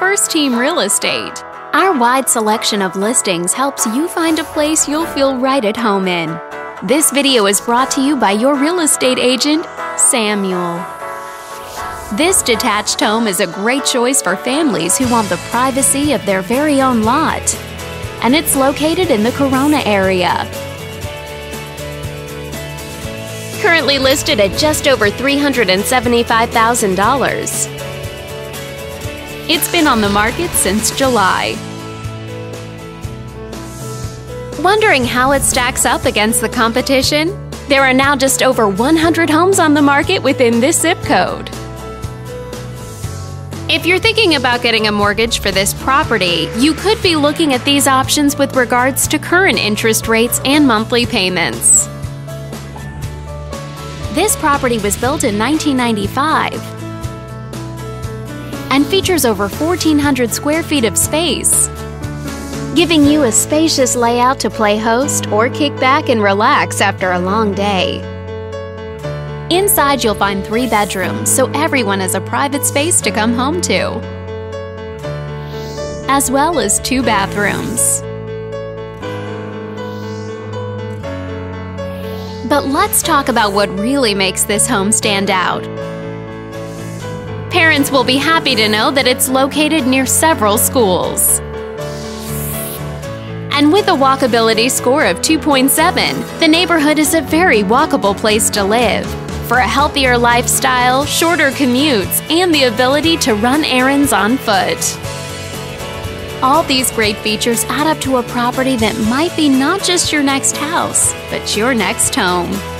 First Team Real Estate. Our wide selection of listings helps you find a place you'll feel right at home in. This video is brought to you by your real estate agent, Samuel. This detached home is a great choice for families who want the privacy of their very own lot. And it's located in the Corona area. Currently listed at just over $375,000. It's been on the market since July. Wondering how it stacks up against the competition? There are now just over 100 homes on the market within this zip code. If you're thinking about getting a mortgage for this property, you could be looking at these options with regards to current interest rates and monthly payments. This property was built in 1995 and features over 1,400 square feet of space, giving you a spacious layout to play host or kick back and relax after a long day. Inside, you'll find three bedrooms, so everyone has a private space to come home to, as well as two bathrooms. But let's talk about what really makes this home stand out. Parents will be happy to know that it's located near several schools. And with a walkability score of 2.7, the neighborhood is a very walkable place to live for a healthier lifestyle, shorter commutes, and the ability to run errands on foot. All these great features add up to a property that might be not just your next house, but your next home.